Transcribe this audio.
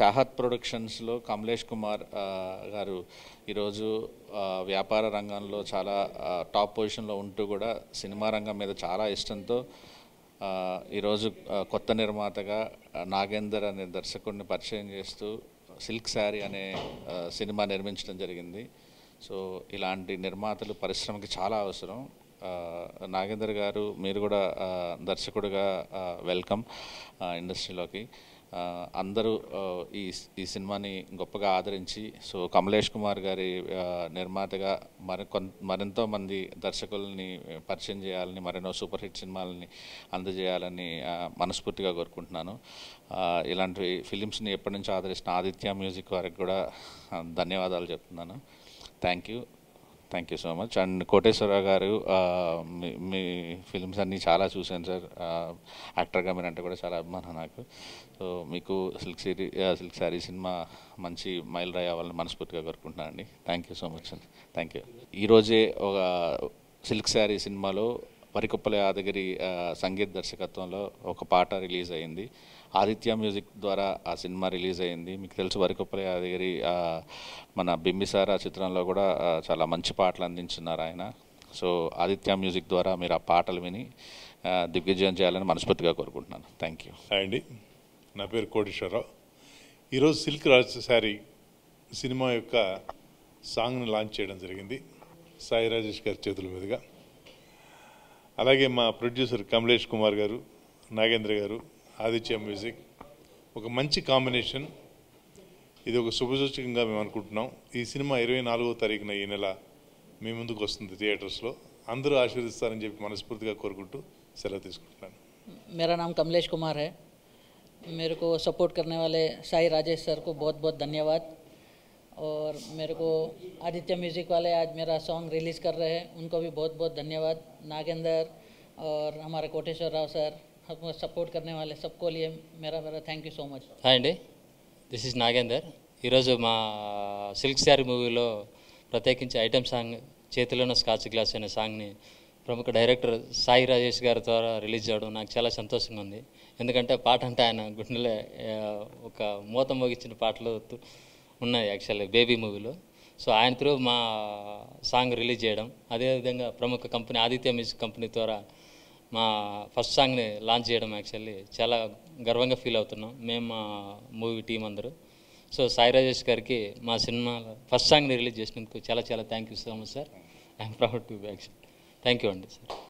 చాహత్ ప్రొడక్షన్స్లో కమలేష్ కుమార్ గారు ఈరోజు వ్యాపార రంగంలో చాలా టాప్ పొజిషన్లో ఉంటూ కూడా సినిమా రంగం మీద చాలా ఇష్టంతో ఈరోజు కొత్త నిర్మాతగా నాగేందర్ అనే దర్శకుడిని పరిచయం చేస్తూ సిల్క్ శారీ అనే సినిమా నిర్మించడం జరిగింది. సో ఇలాంటి నిర్మాతలు పరిశ్రమకి చాలా అవసరం. నాగేందర్ గారు మీరు కూడా దర్శకుడిగా వెల్కమ్ ఇండస్ట్రీలోకి. అందరూ ఈ ఈ సినిమాని గొప్పగా ఆదరించి సో కమలేష్ కుమార్ గారి నిర్మాతగా మరి మరెంతో మంది దర్శకుల్ని పరిచయం చేయాలని మరెన్నో సూపర్ హిట్ సినిమాలని అందజేయాలని మనస్ఫూర్తిగా కోరుకుంటున్నాను. ఇలాంటి ఫిలిమ్స్ని ఎప్పటి నుంచో ఆదరిస్తున్న ఆదిత్య మ్యూజిక్ వారికి కూడా ధన్యవాదాలు చెప్తున్నాను. Thank you. Thank you so much and Koteswara Rao garu me me films అన్నీ చాలా చూశాను సార్. యాక్టర్గా యాక్టర్గా మీరంటే కూడా చాలా అభిమానం నాకు. సో మీకు silk sari silk sari cinema మంచి మైల్ రాయ్ అవ్వాలని మనస్ఫూర్తిగా కోరుకుంటున్నాను అండి థ్యాంక్ యూ సో మచ్ అండి థ్యాంక్ యూ ఈరోజే ఒక సిల్క్ శారీ సినిమాలో వరికొప్పల యాదగిరి సంగీత్ సంగీత దర్శకత్వంలో ఒక పాట రిలీజ్ అయింది. ఆదిత్య మ్యూజిక్ ద్వారా ఆ సినిమా రిలీజ్ అయింది. మీకు తెలుసు వరికొప్పల యాదగిరి మన బింబిసార చిత్రంలో కూడా చాలా మంచి పాటలు అందించున్నారు ఆయన. సో ఆదిత్య మ్యూజిక్ ద్వారా మీరు ఆ పాటలు విని దిగ్విజయం చేయాలని మనస్ఫూర్తిగా కోరుకుంటున్నాను. థ్యాంక్ యూ హాయ్ అండి. నా పేరు కోటేశ్వరరావు. ఈరోజు సిల్క్ రాజ్ శారీ సినిమా యొక్క సాంగ్ని లాంచ్ చేయడం జరిగింది. సాయి రాజేష్ గారి చేతుల మీదుగా. అలాగే మా ప్రొడ్యూసర్ కమలేష్ కుమార్ గారు నాగేంద్ర గారు ఆదిత్య మ్యూజిక్ ఒక మంచి కాంబినేషన్ ఇది ఒక శుభసూచకంగా మేము అనుకుంటున్నాం ఈ సినిమా ఇరవై నాలుగో తారీఖున ఈ నెల మీ ముందుకు వస్తుంది థియేటర్స్లో అందరూ ఆశీర్వదిస్తారని చెప్పి మనస్ఫూర్తిగా కోరుకుంటూ సెలవు తీసుకుంటున్నాను मेरा नाम कमलेश कुमार है मेरे को सपोर्ट करने वाले साई राजेश सर को बहुत बहुत धन्यवाद और मेरे को आदित्य म्यूज़िक वाले आज मेरा सॉन्ग रिलीज़ कर रहे हैं उनको भी बहुत बहुत धन्यवाद नागेंद्र और हमारे कोटेश्वर राव सर हमको सपोर्ट करने वाले सबको लिए मेरा मेरा thank you so much hi అండి దిస్ ఇస్ నాగేందర్ ఈరోజు మా సిల్క్ శారీ మూవీలో ప్రత్యేకించి ఐటమ్ సాంగ్ చేతిలోన స్కాచ్ గ్లాస్ అనే సాంగ్ని ప్రముఖ డైరెక్టర్ సాయి రాజేష్ గారి ద్వారా రిలీజ్ చేయడం నాకు చాలా సంతోషంగా ఉంది ఎందుకంటే పాట అంటే ఆయన గుండెలో ఆ, ఒక మూత మోగించిన పాటలు ఉన్నాయి యాక్చువల్లీ బేబీ మూవీలో. సో ఆయన త్రూ మా సాంగ్ రిలీజ్ చేయడం. అదేవిధంగా ప్రముఖ కంపెనీ ఆదిత్య మ్యూజిక్ కంపెనీ ద్వారా మా ఫస్ట్ సాంగ్ని లాంచ్ చేయడం యాక్చువల్లీ చాలా గర్వంగా ఫీల్ అవుతున్నాం. మేము మా మూవీ టీం అందరూ. సో సాయి రాజేష్ గారికి మా సినిమా ఫస్ట్ సాంగ్ని రిలీజ్ చేసినందుకు చాలా చాలా thank you so much sir. I'm proud to actual thank you అండి సార్.